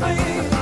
me.